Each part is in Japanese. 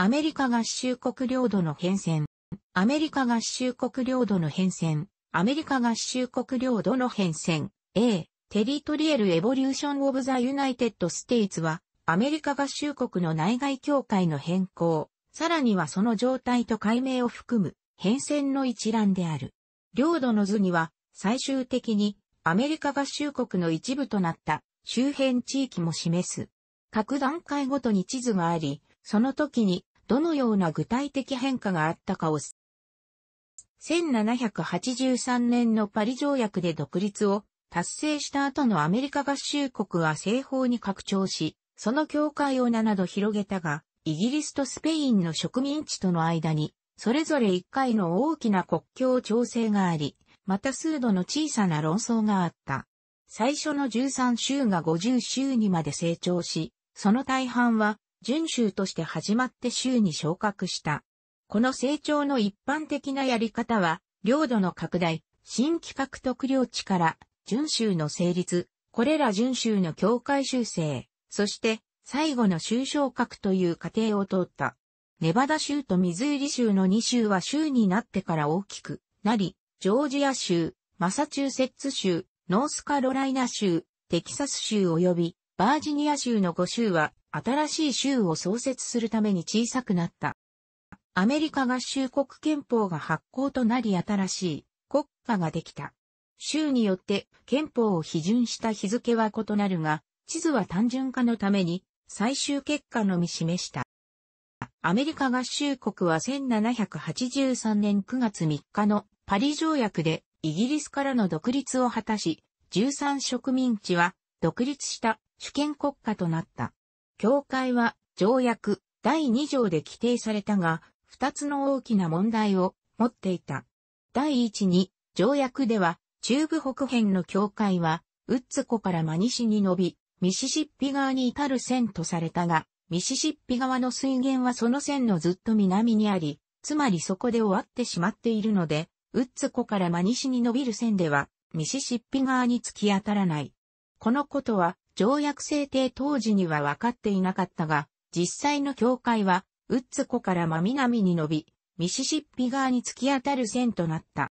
アメリカ合衆国領土の変遷。アメリカ合衆国領土の変遷。アメリカ合衆国領土の変遷。A、テリトリエルエボリューションオブザユナイテッドステイツは、アメリカ合衆国の内外境界の変更、さらにはその状態と改名を含む変遷の一覧である。領土の図には、最終的にアメリカ合衆国の一部となった周辺地域も示す。各段階ごとに地図があり、その時にどのような具体的変化があったかを1783年のパリ条約で独立を達成した後のアメリカ合衆国は西方に拡張し、その境界を7度広げたが、イギリスとスペインの植民地との間に、それぞれ1回の大きな国境調整があり、また数度の小さな論争があった。最初の13州が50州にまで成長し、その大半は準州として始まって州に昇格した。この成長の一般的なやり方は、領土の拡大、新規獲得領地から準州の成立、これら準州の境界修正、そして最後の州昇格という過程を通った。ネバダ州とミズーリ州の2州は州になってから大きくなり、ジョージア州、マサチューセッツ州、ノースカロライナ州、テキサス州及びバージニア州の5州は新しい州を創設するために小さくなった。アメリカ合衆国憲法が発行となり新しい国家ができた。州によって憲法を批准した日付は異なるが、地図は単純化のために最終結果のみ示した。アメリカ合衆国は1783年9月3日のパリ条約でイギリスからの独立を果たし、13植民地は独立した主権国家となった。教会は条約第2条で規定されたが、二つの大きな問題を持っていた。第一に、条約では中部北辺の境界は、ウッツ湖から真西に伸び、ミシシッピ川に至る線とされたが、ミシシッピ川の水源はその線のずっと南にあり、つまりそこで終わってしまっているので、ウッツ湖から真西に伸びる線では、ミシシッピ川に突き当たらない。このことは、条約制定当時には分かっていなかったが、実際の境界は、ウッツ湖から真南に伸び、ミシシッピ川に突き当たる線となった。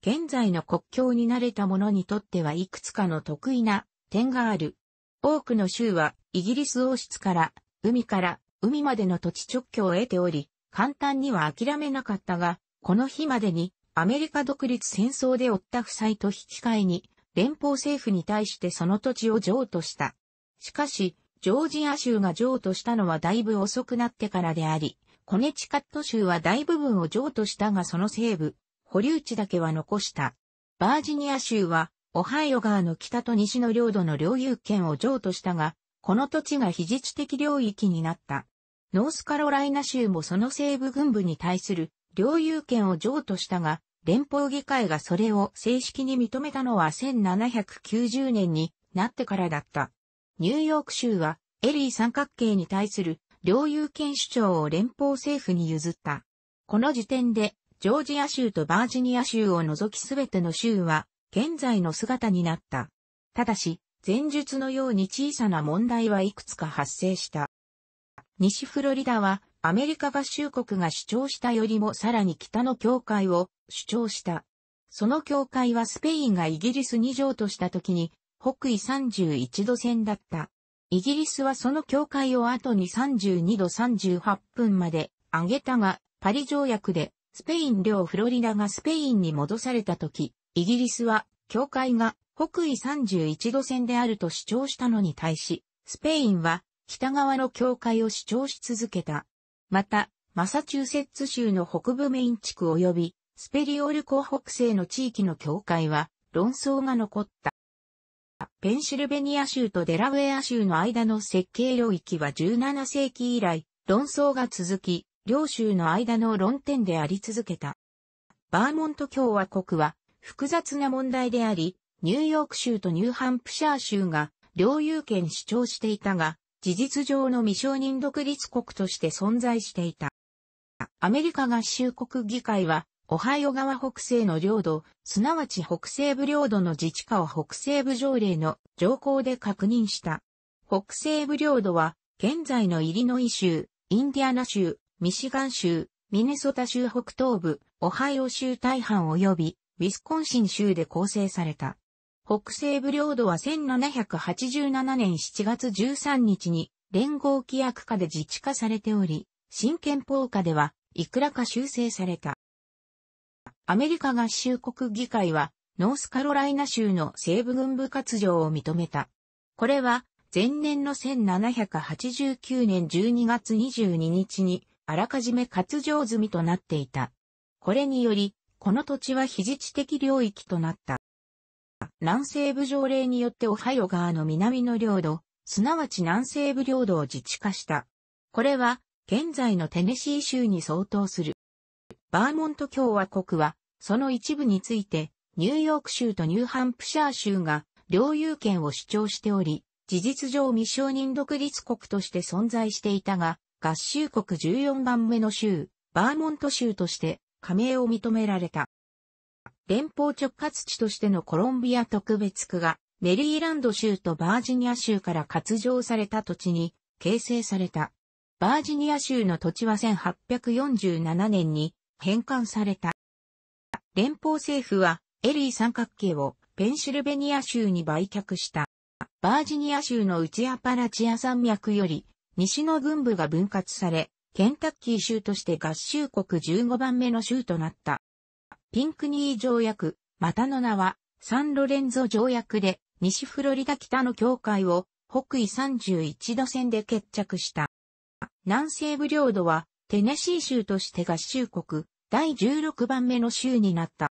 現在の国境に慣れた者にとってはいくつかの得意な点がある。多くの州はイギリス王室から海から海までの土地直居を得ており、簡単には諦めなかったが、この日までにアメリカ独立戦争で負った負債と引き換えに、連邦政府に対してその土地を譲渡した。しかし、ジョージア州が譲渡したのはだいぶ遅くなってからであり、コネチカット州は大部分を譲渡したがその西部、保留地だけは残した。バージニア州は、オハイオ川の北と西の領土の領有権を譲渡したが、この土地が非自治的領域になった。ノースカロライナ州もその西部軍部に対する領有権を譲渡したが、連邦議会がそれを正式に認めたのは1790年になってからだった。ニューヨーク州はエリー三角形に対する領有権主張を連邦政府に譲った。この時点でジョージア州とバージニア州を除きすべての州は現在の姿になった。ただし、前述のように小さな問題はいくつか発生した。西フロリダはアメリカ合衆国が主張したよりもさらに北の境界を主張した。その境界はスペインがイギリスに譲渡した時に北緯31度線だった。イギリスはその境界を後に32度38分まで上げたが、パリ条約でスペイン領フロリダがスペインに戻された時、イギリスは境界が北緯31度線であると主張したのに対し、スペインは北側の境界を主張し続けた。また、マサチューセッツ州の北部メイン地区及び、スペリオール港北西の地域の境界は、論争が残った。ペンシルベニア州とデラウェア州の間の設計領域は17世紀以来、論争が続き、両州の間の論点であり続けた。バーモント共和国は複雑な問題であり、ニューヨーク州とニューハンプシャー州が領有権主張していたが、事実上の未承認独立国として存在していた。アメリカ合衆国議会は、オハイオ川北西の領土、すなわち北西部領土の自治化を北西部条例の条項で確認した。北西部領土は、現在のイリノイ州、インディアナ州、ミシガン州、ミネソタ州北東部、オハイオ州大半及び、ウィスコンシン州で構成された。北西部領土は1787年7月13日に連合規約下で自治化されており、新憲法下ではいくらか修正された。アメリカ合衆国議会はノースカロライナ州の西部軍部活動を認めた。これは前年の1789年12月22日にあらかじめ活上済みとなっていた。これにより、この土地は非自治的領域となった。南西部条例によってオハイオ川の南の領土、すなわち南西部領土を自治化した。これは、現在のテネシー州に相当する。バーモント共和国は、その一部について、ニューヨーク州とニューハンプシャー州が領有権を主張しており、事実上未承認独立国として存在していたが、合衆国14番目の州、バーモント州として加盟を認められた。連邦直轄地としてのコロンビア特別区がメリーランド州とバージニア州から割譲された土地に形成された。バージニア州の土地は1847年に返還された。連邦政府はエリー三角形をペンシルベニア州に売却した。バージニア州の内アパラチア山脈より西の軍部が分割され、ケンタッキー州として合衆国15番目の州となった。ピンクニー条約、またの名は、サンロレンゾ条約で、西フロリダ北の境界を、北緯31度線で決着した。南西部領土は、テネシー州として合衆国、第16番目の州になった。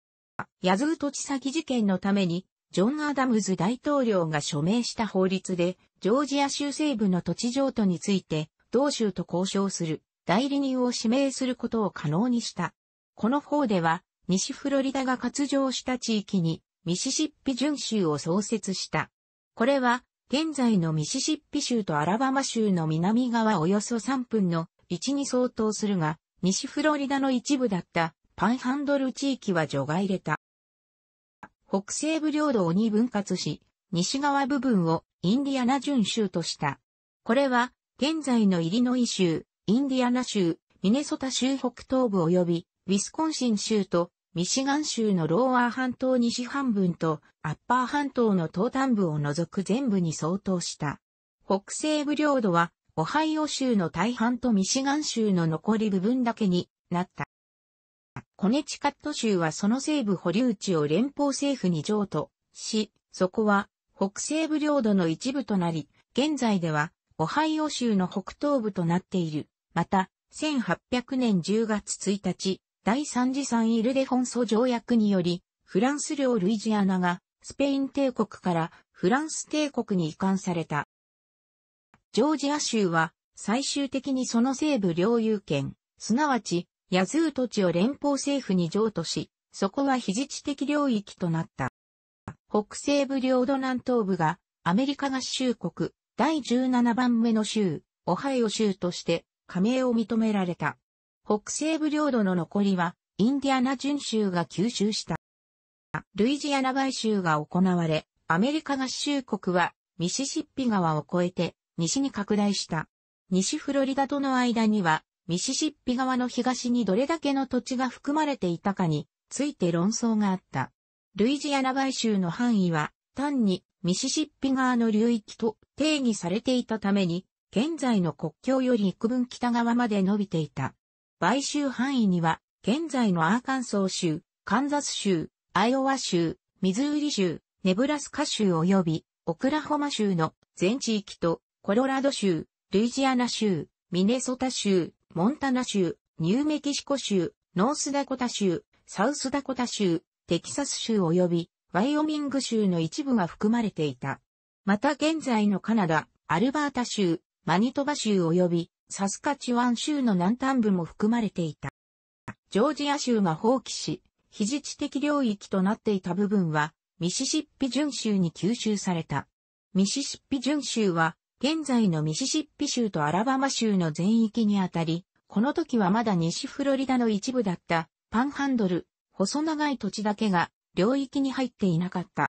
ヤズー土地詐欺事件のために、ジョン・アダムズ大統領が署名した法律で、ジョージア州西部の土地譲渡について、同州と交渉する代理人を指名することを可能にした。この法では、西フロリダが割譲した地域に、ミシシッピ準州を創設した。これは、現在のミシシッピ州とアラバマ州の南側およそ3分の位置に相当するが、西フロリダの一部だったパンハンドル地域は除外れた。北西部領土を2分割し、西側部分をインディアナ準州とした。これは、現在のイリノイ州、インディアナ州、ミネソタ州北東部及び、ウィスコンシン州とミシガン州のローワー半島西半分とアッパー半島の東端部を除く全部に相当した。北西部領土は、オハイオ州の大半とミシガン州の残り部分だけになった。コネチカット州はその西部保留地を連邦政府に譲渡し、そこは北西部領土の一部となり、現在ではオハイオ州の北東部となっている。また、1800年10月1日、第三次サンイルデフォンソ条約により、フランス領ルイジアナがスペイン帝国からフランス帝国に移管された。ジョージア州は最終的にその西部領有権、すなわちヤズー土地を連邦政府に譲渡し、そこは非自治的領域となった。北西部領土南東部がアメリカ合衆国第17番目の州、オハイオ州として加盟を認められた。北西部領土の残りはインディアナ準州が吸収した。ルイジアナ買収が行われ、アメリカ合衆国はミシシッピ川を越えて西に拡大した。西フロリダとの間にはミシシッピ川の東にどれだけの土地が含まれていたかについて論争があった。ルイジアナ買収の範囲は単にミシシッピ川の流域と定義されていたために、現在の国境より幾分北側まで伸びていた。買収範囲には、現在のアーカンソー州、カンザス州、アイオワ州、ミズーリ州、ネブラスカ州及び、オクラホマ州の全地域と、コロラド州、ルイジアナ州、ミネソタ州、モンタナ州、ニューメキシコ州、ノースダコタ州、サウスダコタ州、テキサス州及びワイオミング州の一部が含まれていた。また現在のカナダ、アルバータ州、マニトバ州及びサスカチワン州の南端部も含まれていた。ジョージア州が放棄し、非自治的領域となっていた部分は、ミシシッピ準州に吸収された。ミシシッピ準州は、現在のミシシッピ州とアラバマ州の全域にあたり、この時はまだ西フロリダの一部だったパンハンドル、細長い土地だけが領域に入っていなかった。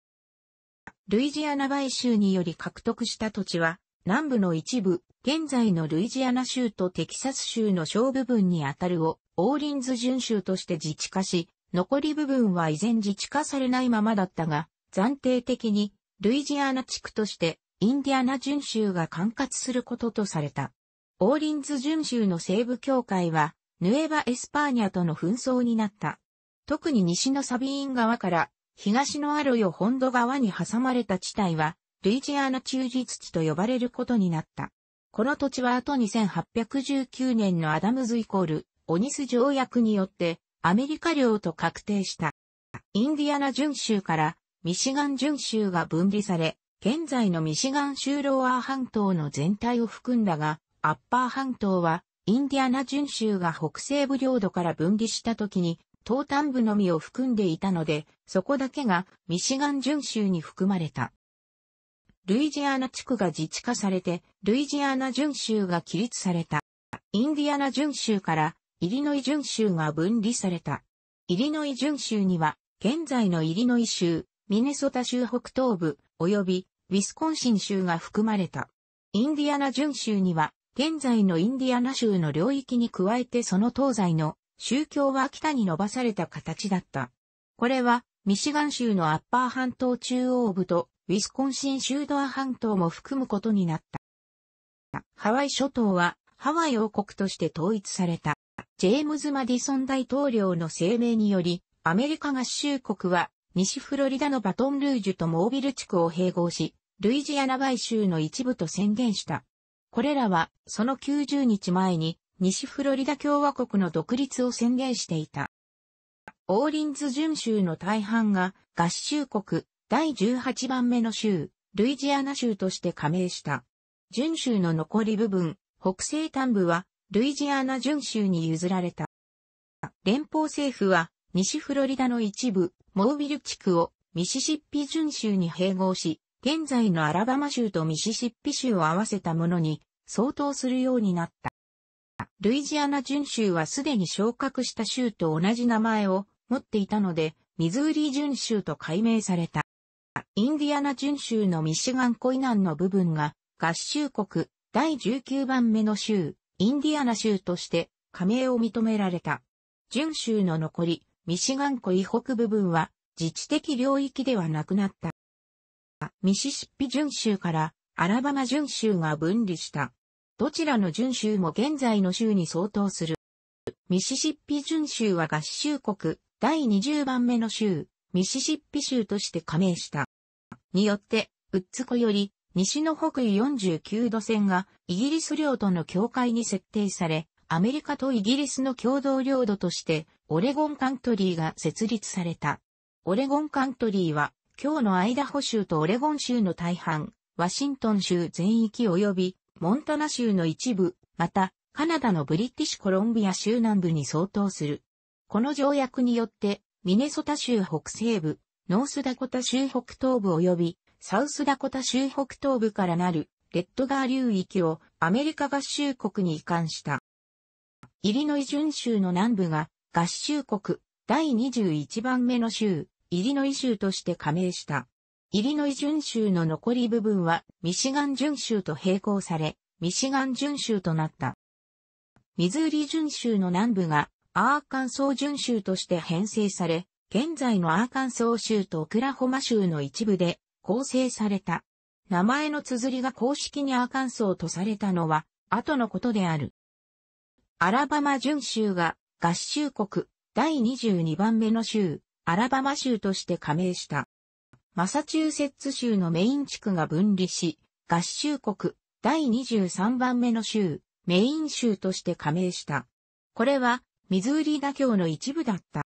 ルイジアナ買収により獲得した土地は、南部の一部、現在のルイジアナ州とテキサス州の小部分にあたるを、オーリンズ準州として自治化し、残り部分は依然自治化されないままだったが、暫定的に、ルイジアナ地区として、インディアナ準州が管轄することとされた。オーリンズ準州の西部境界は、ヌエバ・エスパーニャとの紛争になった。特に西のサビーン川から東のアロヨ・オンド川に挟まれた地帯は、ルイジアナ中立地と呼ばれることになった。この土地は後に1819年のアダムズイコール、オニス条約によってアメリカ領と確定した。インディアナ準州からミシガン準州が分離され、現在のミシガン州ローアー半島の全体を含んだが、アッパー半島はインディアナ準州が北西部領土から分離した時に、東端部のみを含んでいたので、そこだけがミシガン準州に含まれた。ルイジアナ地区が自治化されて、ルイジアナ準州が起立された。インディアナ準州からイリノイ準州が分離された。イリノイ準州には、現在のイリノイ州、ミネソタ州北東部、及びウィスコンシン州が含まれた。インディアナ準州には、現在のインディアナ州の領域に加えてその東西の宗教は北に伸ばされた形だった。これはミシガン州のアッパー半島中央部とウィスコンシン州ドア半島も含むことになった。ハワイ諸島はハワイ王国として統一された。ジェームズ・マディソン大統領の声明により、アメリカ合衆国は西フロリダのバトンルージュとモービル地区を併合し、ルイジアナバイ州の一部と宣言した。これらは、その90日前に、西フロリダ共和国の独立を宣言していた。オーリンズ準州の大半が合衆国第18番目の州、ルイジアナ州として加盟した。準州の残り部分、北西端部はルイジアナ準州に譲られた。連邦政府は西フロリダの一部、モービル地区をミシシッピ準州に併合し、現在のアラバマ州とミシシッピ州を合わせたものに相当するようになった。ルイジアナ準州はすでに昇格した州と同じ名前を持っていたので、ミズーリー準州と改名された。インディアナ準州のミシガン湖以南の部分が合衆国第19番目の州、インディアナ州として加盟を認められた。準州の残り、ミシガン湖以北部分は自治的領域ではなくなった。ミシシッピ準州からアラバマ準州が分離した。どちらの準州も現在の州に相当する。ミシシッピ準州は合衆国第20番目の州、ミシシッピ州として加盟した。によって、ウッツ湖より西の北緯49度線がイギリス領との境界に設定され、アメリカとイギリスの共同領土としてオレゴンカントリーが設立された。オレゴンカントリーは今日のアイダホ州とオレゴン州の大半、ワシントン州全域及びモンタナ州の一部、またカナダのブリティッシュコロンビア州南部に相当する。この条約によってミネソタ州北西部、ノースダコタ州北東部及びサウスダコタ州北東部からなるレッドガー流域をアメリカ合衆国に移管した。イリノイ準州の南部が合衆国第21番目の州、イリノイ州として加盟した。イリノイ準州の残り部分はミシガン準州と並行され、ミシガン準州となった。ミズーリ準州の南部がアーカンソー準州として編成され、現在のアーカンソー州とオクラホマ州の一部で構成された。名前の綴りが公式にアーカンソーとされたのは後のことである。アラバマ準州が合衆国第22番目の州、アラバマ州として加盟した。マサチューセッツ州のメイン地区が分離し、合衆国第23番目の州、メイン州として加盟した。これは、ミズーリ妥協の一部だった。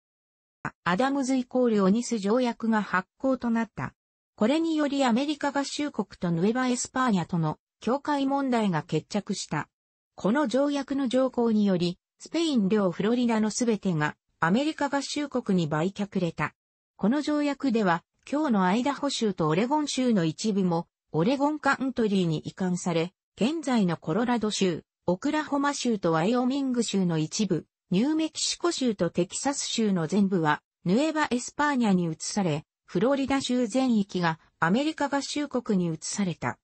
アダムズイコールオニス条約が発効となった。これによりアメリカ合衆国とヌエバ・エスパーニャとの境界問題が決着した。この条約の条項により、スペイン領フロリダのすべてがアメリカ合衆国に売却された。この条約では、今日のアイダホ州とオレゴン州の一部も、オレゴンカントリーに移管され、現在のコロラド州、オクラホマ州とワイオミング州の一部、ニューメキシコ州とテキサス州の全部は、ヌエバ・エスパーニャに移され、フロリダ州全域がアメリカ合衆国に移された。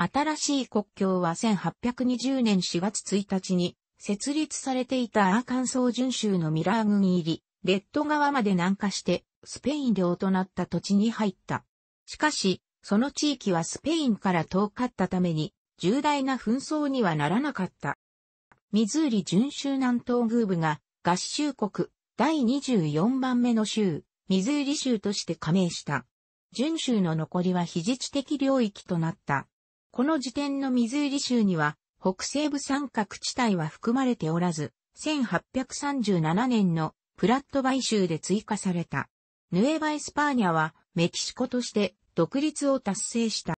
新しい国境は1820年4月1日に設立されていたアーカンソー準州のミラー郡入り、レッド川まで南下してスペイン領となった土地に入った。しかし、その地域はスペインから遠かったために重大な紛争にはならなかった。ミズーリ準州南東宮部が合衆国第24番目の州、ミズーリ州として加盟した。準州の残りは非自治的領域となった。この時点のミズーリ州には北西部三角地帯は含まれておらず、1837年のプラットバイ州で追加された。ヌエバ・エスパーニャはメキシコとして独立を達成した。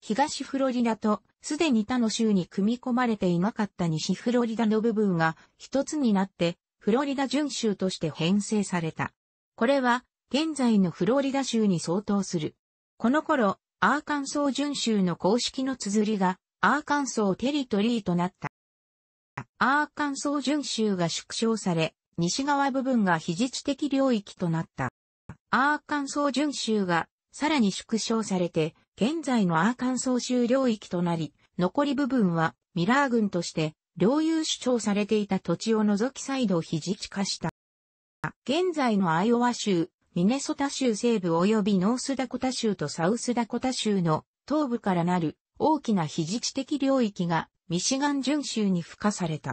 東フロリダとすでに他の州に組み込まれていなかった西フロリダの部分が一つになってフロリダ準州として編成された。これは現在のフロリダ州に相当する。この頃、アーカンソー準州の公式の綴りがアーカンソーテリトリーとなった。アーカンソー準州が縮小され、西側部分が非自治的領域となった。アーカンソー準州がさらに縮小されて、現在のアーカンソー州領域となり、残り部分はミラー郡として領有主張されていた土地を除き再度非自治化した。現在のアイオワ州、ミネソタ州西部及びノースダコタ州とサウスダコタ州の東部からなる大きな非自治的領域がミシガン準州に付加された。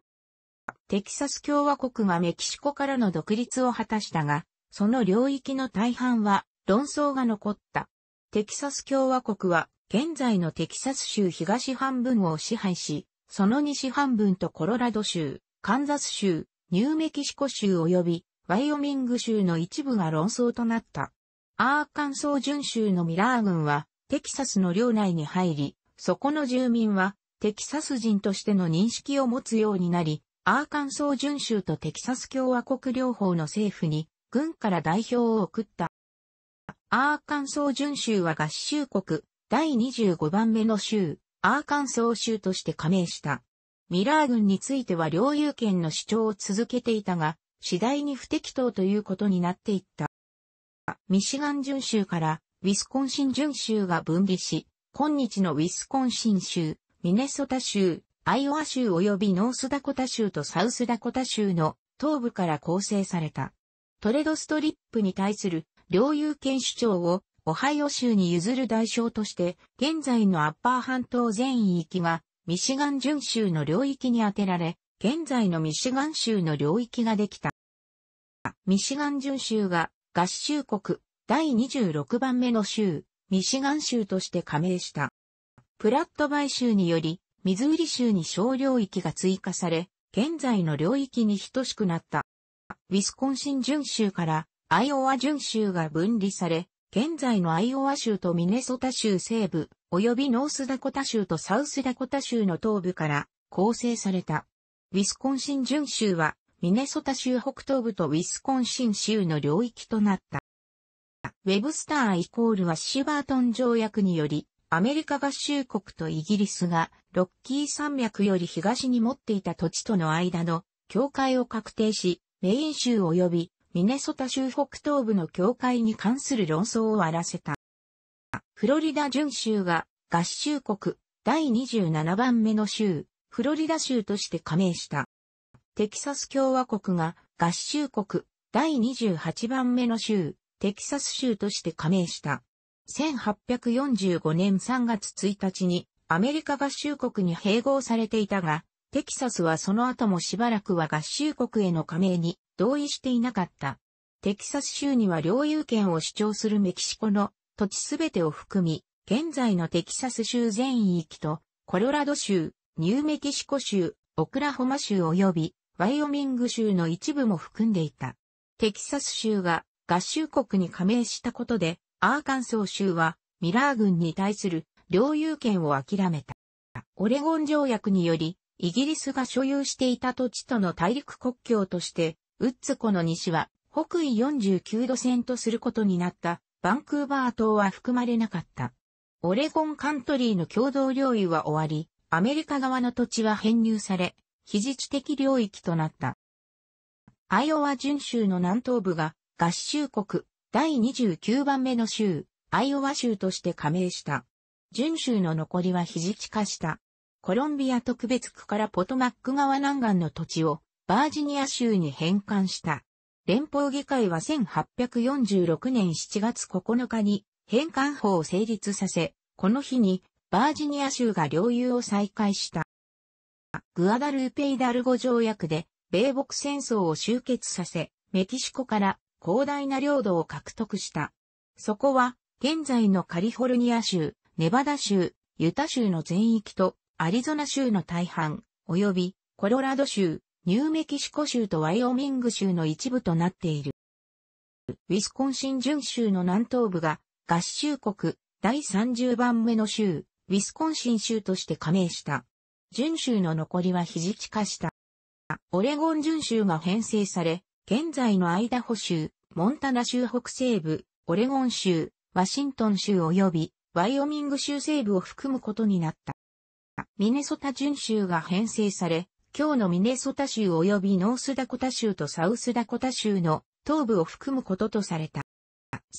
テキサス共和国がメキシコからの独立を果たしたが、その領域の大半は論争が残った。テキサス共和国は現在のテキサス州東半分を支配し、その西半分とコロラド州、カンザス州、ニューメキシコ州及びワイオミング州の一部が論争となった。アーカンソー準州のミラー郡はテキサスの領内に入り、そこの住民はテキサス人としての認識を持つようになり、アーカンソー準州とテキサス共和国両方の政府に軍から代表を送った。アーカンソー準州は合衆国第25番目の州、アーカンソー州として加盟した。ミラー軍については領有権の主張を続けていたが、次第に不適当ということになっていった。ミシガン準州からウィスコンシン準州が分離し、今日のウィスコンシン州、ミネソタ州、アイオワ州及びノースダコタ州とサウスダコタ州の東部から構成された。トレドストリップに対する領有権主張をオハイオ州に譲る代償として、現在のアッパー半島全域がミシガン準州の領域に当てられ、現在のミシガン州の領域ができた。ミシガン準州が合衆国第26番目の州、ミシガン州として加盟した。プラット買収により、ミズーリ州に小領域が追加され、現在の領域に等しくなった。ウィスコンシン準州からアイオワ準州が分離され、現在のアイオワ州とミネソタ州西部、及びノースダコタ州とサウスダコタ州の東部から構成された。ウィスコンシン準州は、ミネソタ州北東部とウィスコンシン州の領域となった。ウェブスターイコールはシバートン条約により、アメリカ合衆国とイギリスがロッキー山脈より東に持っていた土地との間の境界を確定し、メイン州及びミネソタ州北東部の境界に関する論争を荒らせた。フロリダ準州が合衆国第27番目の州、フロリダ州として加盟した。テキサス共和国が合衆国第28番目の州、テキサス州として加盟した。1845年3月1日にアメリカ合衆国に併合されていたが、テキサスはその後もしばらくは合衆国への加盟に同意していなかった。テキサス州には領有権を主張するメキシコの土地すべてを含み、現在のテキサス州全域とコロラド州、ニューメキシコ州、オクラホマ州及びワイオミング州の一部も含んでいた。テキサス州が合衆国に加盟したことで、アーカンソー州はミラー郡に対する領有権を諦めた。オレゴン条約により、イギリスが所有していた土地との大陸国境として、ウッツ湖の西は北緯49度線とすることになったバンクーバー島は含まれなかった。オレゴンカントリーの共同領有は終わり、アメリカ側の土地は編入され、非自治的領域となった。アイオワ準州の南東部が合衆国第29番目の州、アイオワ州として加盟した。準州の残りは非自治化した。コロンビア特別区からポトマック川南岸の土地をバージニア州に返還した。連邦議会は1846年7月9日に返還法を成立させ、この日にバージニア州が領有を再開した。グアダルーペイダルゴ条約で米北戦争を終結させ、メキシコから広大な領土を獲得した。そこは現在のカリフォルニア州、ネバダ州、ユタ州の全域とアリゾナ州の大半、及びコロラド州、ニューメキシコ州とワイオミング州の一部となっている。ウィスコンシン準州の南東部が合衆国第30番目の州、ウィスコンシン州として加盟した。準州の残りは非自治化した。オレゴン準州が編成され、現在のアイダホ州、モンタナ州北西部、オレゴン州、ワシントン州及びワイオミング州西部を含むことになった。ミネソタ準州が編成され、今日のミネソタ州及びノースダコタ州とサウスダコタ州の東部を含むこととされた。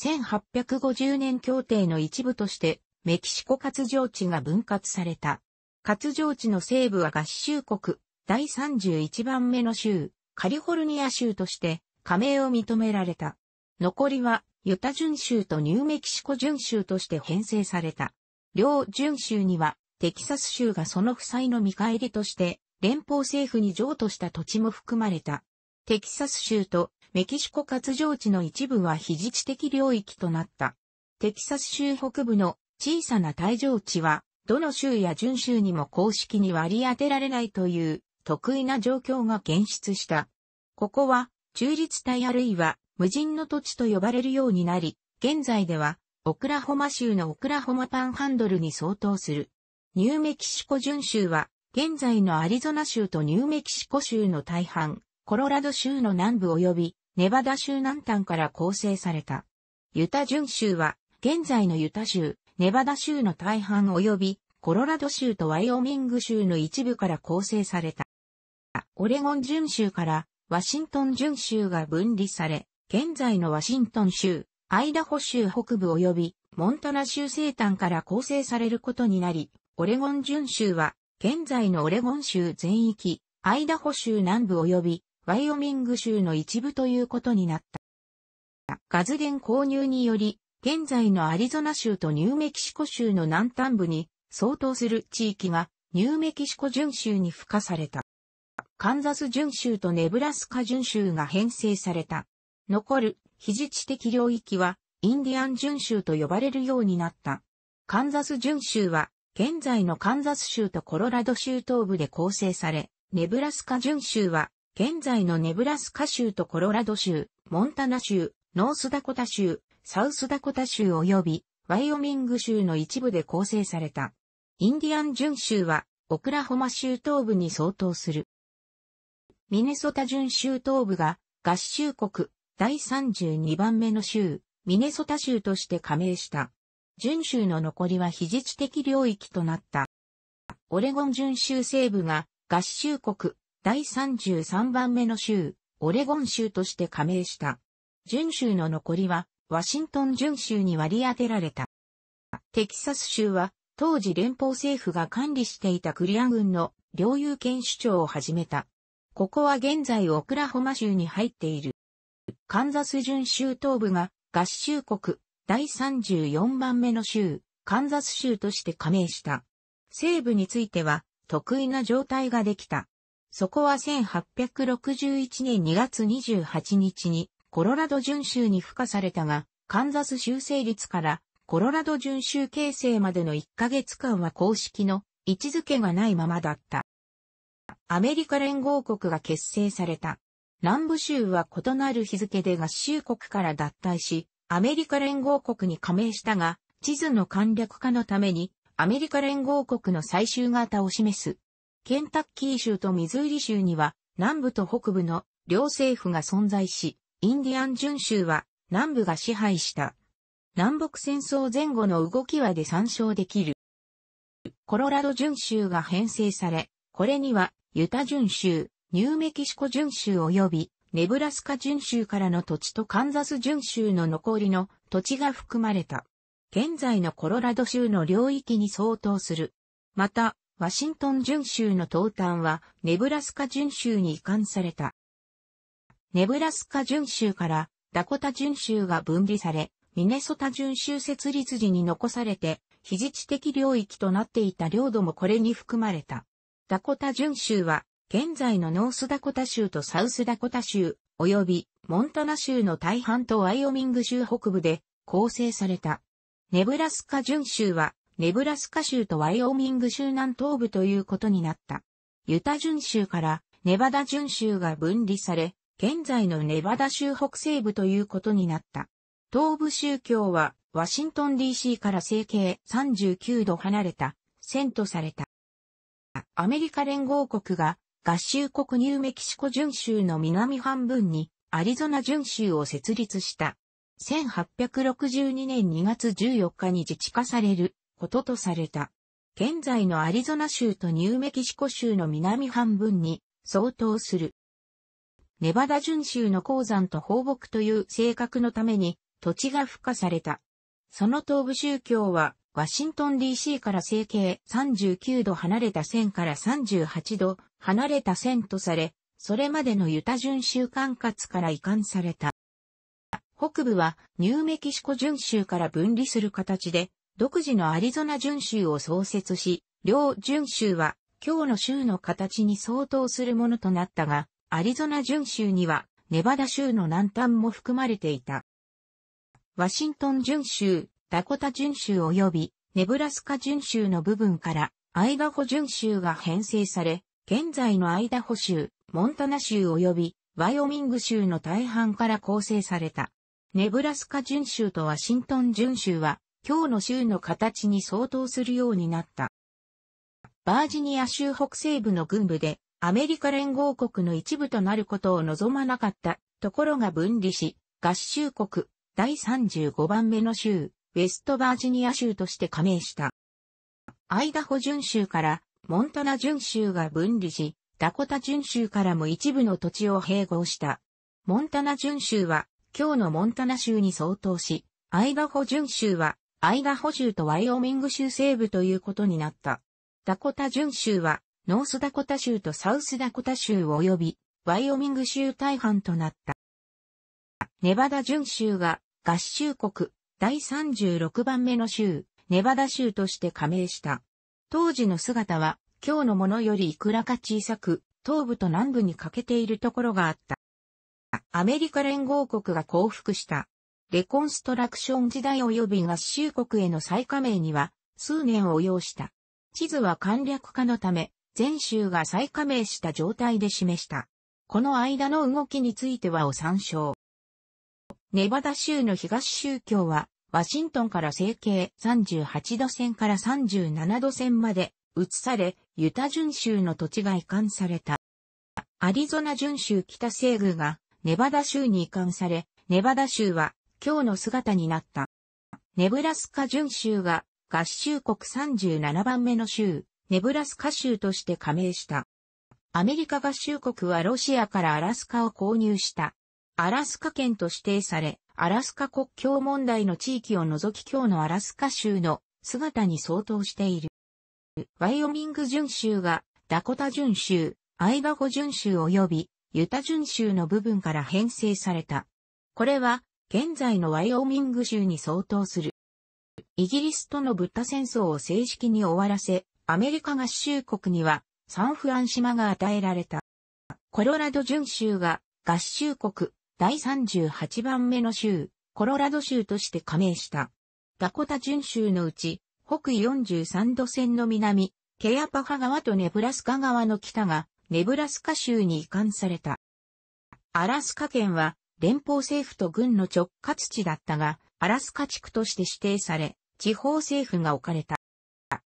1850年協定の一部としてメキシコ活上地が分割された。活上地の西部は合衆国第31番目の州、カリフォルニア州として加盟を認められた。残りはユタ準州とニューメキシコ準州として編成された。両準州にはテキサス州がその負債の見返りとして連邦政府に譲渡した土地も含まれた。テキサス州とメキシコ活上地の一部は非自治的領域となった。テキサス州北部の小さな退場地は、どの州や準州にも公式に割り当てられないという得意な状況が現出した。ここは中立帯あるいは無人の土地と呼ばれるようになり、現在ではオクラホマ州のオクラホマパンハンドルに相当する。ニューメキシコ準州は現在のアリゾナ州とニューメキシコ州の大半、コロラド州の南部及びネバダ州南端から構成された。ユタ準州は現在のユタ州、ネバダ州の大半及びコロラド州とワイオミング州の一部から構成された。オレゴン準州からワシントン準州が分離され、現在のワシントン州、アイダホ州北部及びモンタナ州西端から構成されることになり、オレゴン準州は現在のオレゴン州全域、アイダホ州南部及びワイオミング州の一部ということになった。ガズ電購入により、現在のアリゾナ州とニューメキシコ州の南端部に相当する地域がニューメキシコ準州に付加された。カンザス準州とネブラスカ準州が編成された。残る非自治的領域はインディアン準州と呼ばれるようになった。カンザス準州は現在のカンザス州とコロラド州東部で構成され、ネブラスカ準州は、現在のネブラスカ州とコロラド州、モンタナ州、ノースダコタ州、サウスダコタ州及び、ワイオミング州の一部で構成された。インディアン準州は、オクラホマ州東部に相当する。ミネソタ準州東部が、合衆国、第32番目の州、ミネソタ州として加盟した。準州の残りは非自治的領域となった。オレゴン準州西部が合衆国第33番目の州、オレゴン州として加盟した。準州の残りはワシントン準州に割り当てられた。テキサス州は当時連邦政府が管理していたクリア軍の領有権主張を始めた。ここは現在オクラホマ州に入っている。カンザス準州東部が合衆国第34番目の州、カンザス州として加盟した。西部については、得意な状態ができた。そこは1861年2月28日に、コロラド準州に付加されたが、カンザス州成立からコロラド準州形成までの1ヶ月間は公式の位置づけがないままだった。アメリカ連合国が結成された。南部州は異なる日付で合衆国から脱退し、アメリカ連合国に加盟したが、地図の簡略化のために、アメリカ連合国の最終型を示す。ケンタッキー州とミズーリ州には、南部と北部の両政府が存在し、インディアン準州は南部が支配した。南北戦争前後の動きはで参照できる。コロラド準州が編成され、これにはユタ準州、ニューメキシコ準州及びネブラスカ準州からの土地とカンザス準州の残りの土地が含まれた。現在のコロラド州の領域に相当する。また、ワシントン準州の東端はネブラスカ準州に移管された。ネブラスカ準州からダコタ準州が分離され、ミネソタ準州設立時に残されて、非自治的領域となっていた領土もこれに含まれた。ダコタ準州は、現在のノースダコタ州とサウスダコタ州、及びモンタナ州の大半とワイオミング州北部で構成された。ネブラスカ準州は、ネブラスカ州とワイオミング州南東部ということになった。ユタ準州からネバダ準州が分離され、現在のネバダ州北西部ということになった。東部宗教はワシントン DC から西経39度離れた、線とされた。アメリカ連合国が合衆国ニューメキシコ準州の南半分にアリゾナ準州を設立した。1862年2月14日に自治化されることとされた。現在のアリゾナ州とニューメキシコ州の南半分に相当する。ネバダ準州の鉱山と放牧という性格のために土地が付加された。その東部宗教はワシントン DC から西経39度離れた線から38度離れた線とされ、それまでのユタ準州管轄から移管された。北部はニューメキシコ準州から分離する形で、独自のアリゾナ準州を創設し、両準州は今日の州の形に相当するものとなったが、アリゾナ準州にはネバダ州の南端も含まれていた。ワシントン準州、ダコタ準州及びネブラスカ準州の部分からアイダホ準州が編成され、現在のアイダホ州、モンタナ州及びワイオミング州の大半から構成された。ネブラスカ準州とワシントン準州は今日の州の形に相当するようになった。バージニア州北西部の軍部でアメリカ連合国の一部となることを望まなかったところが分離し、合衆国第35番目の州、ウェストバージニア州として加盟した。アイダホ準州からモンタナ準州が分離し、ダコタ準州からも一部の土地を併合した。モンタナ準州は今日のモンタナ州に相当し、アイダホ準州はアイダホ州とワイオミング州西部ということになった。ダコタ準州はノースダコタ州とサウスダコタ州及びワイオミング州大半となった。ネバダ準州が合衆国第36番目の州、ネバダ州として加盟した。当時の姿は今日のものよりいくらか小さく、東部と南部に欠けているところがあった。アメリカ連合国が降伏した。レコンストラクション時代及び合衆国への再加盟には数年を要した。地図は簡略化のため、全州が再加盟した状態で示した。この間の動きについてはを参照。ネバダ州の東宗教は、ワシントンから西経38度線から37度線まで移され、ユタ準州の土地が移管された。アリゾナ準州北西部がネバダ州に移管され、ネバダ州は今日の姿になった。ネブラスカ準州が合衆国37番目の州、ネブラスカ州として加盟した。アメリカ合衆国はロシアからアラスカを購入した。アラスカ県と指定され、アラスカ国境問題の地域を除き今日のアラスカ州の姿に相当している。ワイオミング準州がダコタ準州、アイバホ準州及びユタ準州の部分から編成された。これは現在のワイオミング州に相当する。イギリスとのブッダ戦争を正式に終わらせ、アメリカ合衆国にはサンフラン島が与えられた。コロラド準州が合衆国第38番目の州、コロラド州として加盟した。ダコタ準州のうち、北緯43度線の南、ケアパハ川とネブラスカ川の北が、ネブラスカ州に移管された。アラスカ県は、連邦政府と軍の直轄地だったが、アラスカ地区として指定され、地方政府が置かれた。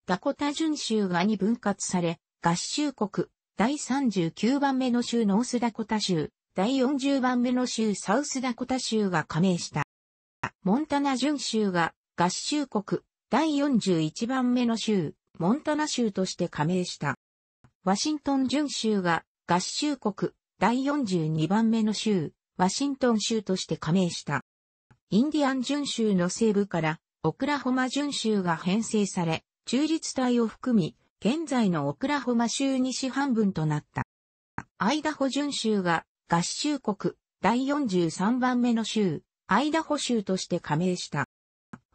ダコタ準州がに分割され、合衆国、第39番目の州ノースダコタ州、第40番目の州サウスダコタ州が加盟した。モンタナ準州が合衆国第41番目の州モンタナ州として加盟した。ワシントン準州が合衆国第42番目の州ワシントン州として加盟した。インディアン準州の西部からオクラホマ準州が編成され、中立帯を含み、現在のオクラホマ州西半分となった。アイダホ準州が合衆国第43番目の州、アイダホ州として加盟した。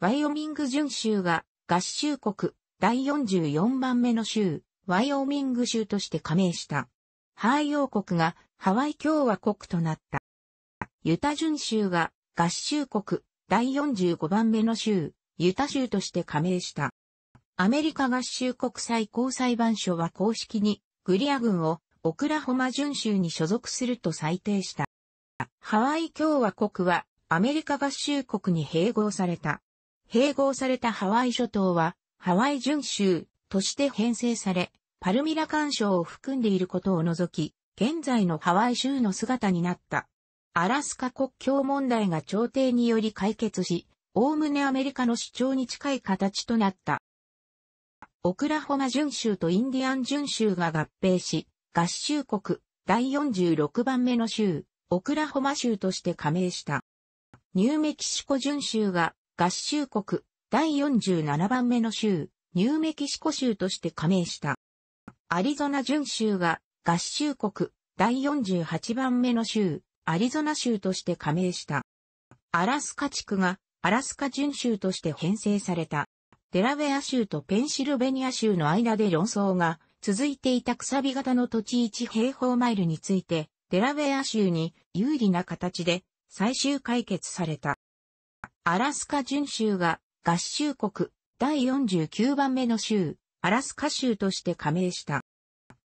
ワイオミング準州が合衆国第44番目の州、ワイオミング州として加盟した。ハワイ王国がハワイ共和国となった。ユタ準州が合衆国第45番目の州、ユタ州として加盟した。アメリカ合衆国最高裁判所は公式にグリア軍をオクラホマ準州に所属すると裁定した。ハワイ共和国はアメリカ合衆国に併合された。併合されたハワイ諸島はハワイ準州として編成され、パルミラ干渉を含んでいることを除き、現在のハワイ州の姿になった。アラスカ国境問題が朝廷により解決し、おおむねアメリカの主張に近い形となった。オクラホマ準州とインディアン準州が合併し、合衆国第46番目の州、オクラホマ州として加盟した。ニューメキシコ準州が合衆国第47番目の州、ニューメキシコ州として加盟した。アリゾナ準州が合衆国第48番目の州、アリゾナ州として加盟した。アラスカ地区がアラスカ準州として編成された。デラウェア州とペンシルベニア州の間で論争が続いていたくさび型の土地1平方マイルについて、デラウェア州に有利な形で最終解決された。アラスカ準州が合衆国第49番目の州、アラスカ州として加盟した。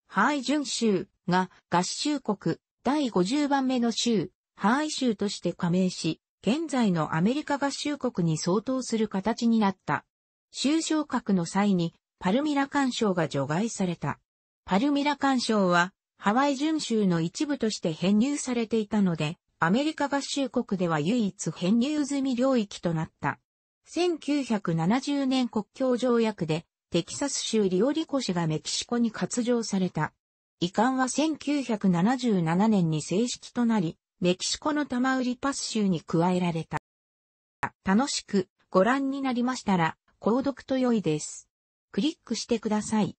ハイ準州が合衆国第50番目の州、ハイ州として加盟し、現在のアメリカ合衆国に相当する形になった。州昇格の際に、パルミラ干渉が除外された。パルミラ干渉は、ハワイ準州の一部として編入されていたので、アメリカ合衆国では唯一編入済み領域となった。1970年国境条約で、テキサス州リオリコ市がメキシコに割譲された。遺憾は1977年に正式となり、メキシコのタマウリパス州に加えられた。楽しくご覧になりましたら、購読と良いです。クリックしてください。